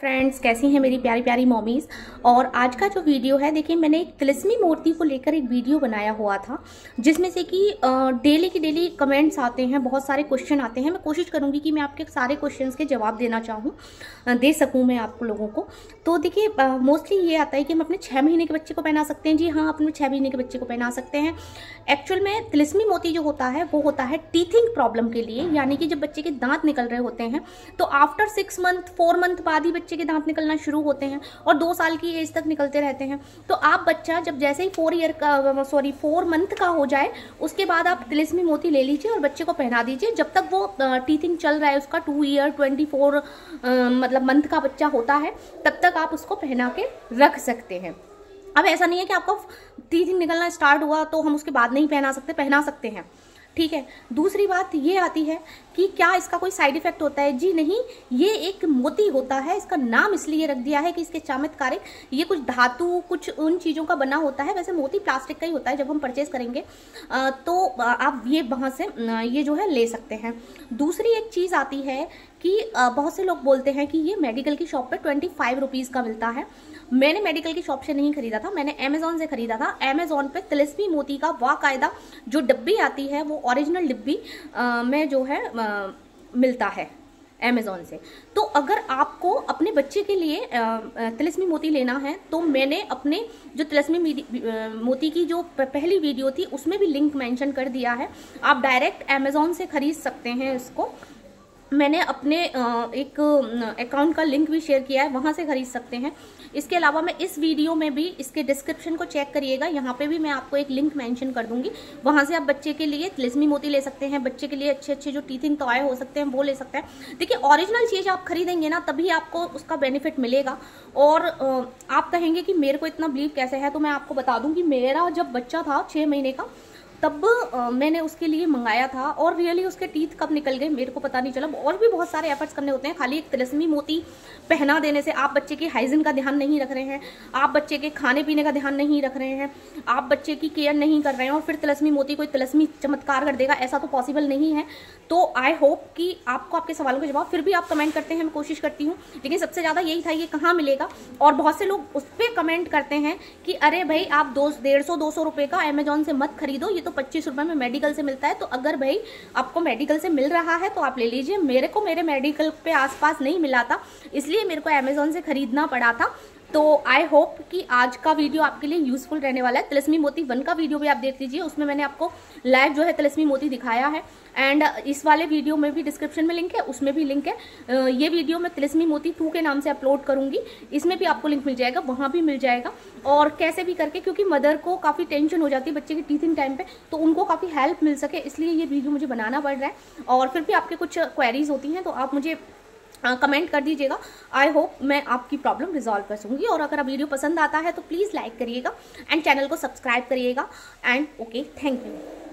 Friends कैसी हैं मेरी प्यारी प्यारी मॉमीज़ और आज का जो वीडियो है, देखिए, मैंने एक तिलस्मी मूर्ति को लेकर एक वीडियो बनाया हुआ था, जिसमें से कि डेली की डेली कमेंट्स आते हैं, बहुत सारे क्वेश्चन आते हैं। मैं कोशिश करूँगी कि मैं आपके सारे क्वेश्चंस के जवाब देना चाहूँ दे सकूँ मैं आप लोगों को। तो देखिए मोस्टली ये आता है कि हम अपने छः महीने के बच्चे को पहना सकते हैं। जी हाँ अपने छः महीने के बच्चे को पहना सकते हैं। एक्चुअल में तिलस्मी मोती जो होता है, वो होता है टीथिंग प्रॉब्लम के लिए, यानी कि जब बच्चे के दांत निकल रहे होते हैं तो after six month four month बाद ही बच्चे के दांत निकलना शुरू होते हैं और दो साल की एज तक निकलते रहते हैं। तो आप बच्चा जब जैसे ही फोर ईयर का सॉरी फोर मंथ का हो जाए, उसके बाद आप तिलिस्मी मोती ले लीजिए और बच्चे को पहना दीजिए। जब तक वो टीथिंग चल रहा है, उसका टू ईयर ट्वेंटी फोर मतलब मंथ का बच्चा होता है, तब तक आप उसको पहना के रख सकते हैं। अब ऐसा नहीं है कि आपको टीथिंग निकलना स्टार्ट हुआ तो हम उसके बाद नहीं पहना सकते पहना सकते हैं। ठीक है? दूसरी बात ये आती है कि क्या इसका कोई साइड इफ़ेक्ट होता है? जी नहीं, ये एक मोती होता है, इसका नाम इसलिए रख दिया है कि इसके चमत्कारिक ये कुछ धातु, कुछ उन चीज़ों का बना होता है। वैसे मोती प्लास्टिक का ही होता है जब हम परचेज करेंगे। तो आप ये वहाँ से ये जो है ले सकते हैं। दूसरी एक चीज़ आती है कि बहुत से लोग बोलते हैं कि ये मेडिकल की शॉप पे ट्वेंटी फाइव रुपीज़ का मिलता है। मैंने मेडिकल की शॉप से नहीं खरीदा था मैंने अमेजोन से खरीदा था। अमेजोन पे तिलस्मी मोती का वाकायदा जो डिब्बी आती है वो ओरिजिनल डिब्बी में जो है आ, मिलता है अमेजोन से। तो अगर आपको अपने बच्चे के लिए तिलस्मी मोती लेना है तो मैंने अपने जो तिलस्मी मोती की जो पहली वीडियो थी उसमें भी लिंक मेंशन कर दिया है। आप डायरेक्ट अमेजोन से खरीद सकते हैं इसको। मैंने अपने एक अकाउंट का लिंक भी शेयर किया है, वहाँ से खरीद सकते हैं। इसके अलावा मैं इस वीडियो में भी इसके डिस्क्रिप्शन को चेक करिएगा, यहाँ पे भी मैं आपको एक लिंक मेंशन कर दूँगी। वहाँ से आप बच्चे के लिए तिलिस्मी मोती ले सकते हैं, बच्चे के लिए अच्छे अच्छे जो टीथिंग टॉय हो सकते हैं, वो ले सकते हैं। देखिए ऑरिजिनल चीज़ आप खरीदेंगे ना, तभी आपको उसका बेनिफिट मिलेगा। और आप कहेंगे कि मेरे को इतना बिलीव कैसे है तो मैं आपको बता दूँ कि मेरा जब बच्चा था छः महीने का तब मैंने उसके लिए मंगाया था और रियली उसके टीथ कब निकल गए, मेरे को पता नहीं चला। और भी बहुत सारे एफर्ट्स करने होते हैं। खाली एक तिलस्मी मोती पहना देने से आप बच्चे के हाइजीन का ध्यान नहीं रख रहे हैं, आप बच्चे के खाने पीने का ध्यान नहीं रख रहे हैं, आप बच्चे की केयर नहीं कर रहे हैं और फिर तिलस्मी मोती कोई तिलस्मी चमत्कार कर देगा, ऐसा तो पॉसिबल नहीं है। तो आई होप कि आपको आपके सवालों के जवाब, फिर भी आप कमेंट करते हैं, मैं कोशिश करती हूँ। लेकिन सबसे ज़्यादा यही था ये कहाँ मिलेगा? और बहुत से लोग उस पर कमेंट करते हैं कि, अरे भाई, आप दो, डेढ़ सौ, दो सौ रुपये का अमेजोन से मत खरीदो, ये तो पच्चीस रुपये में मेडिकल से मिलता है। तो अगर भाई आपको मेडिकल से मिल रहा है तो आप ले लीजिए। मेरे को मेरे मेडिकल पे आसपास नहीं मिला था, इसलिए मेरे को अमेजोन से खरीदना पड़ा था। तो आई होप कि आज का वीडियो आपके लिए यूजफुल रहने वाला है। तिलस्मी मोती वन का वीडियो भी आप देख लीजिए, उसमें मैंने आपको लाइव जो है तिलस्मी मोती दिखाया है। एंड इस वाले वीडियो में भी डिस्क्रिप्शन में लिंक है, उसमें भी लिंक है। ये वीडियो मैं तिलस्मी मोती टू के नाम से अपलोड करूँगी। इसमें भी आपको लिंक मिल जाएगा, वहाँ भी मिल जाएगा। और कैसे भी करके, क्योंकि मदर को काफ़ी टेंशन हो जाती है बच्चे की टीथिंग टाइम पर तो उनको काफ़ी हेल्प मिल सके, इसलिए ये वीडियो मुझे बनाना पड़ रहा है। और फिर भी आपके कुछ क्वेरीज होती हैं तो आप मुझे कमेंट कर दीजिएगा। आई होप मैं आपकी प्रॉब्लम रिजॉल्व कर सूँगी और अगर वीडियो पसंद आता है तो प्लीज़ लाइक करिएगा एंड चैनल को सब्सक्राइब करिएगा एंड ओके थैंक यू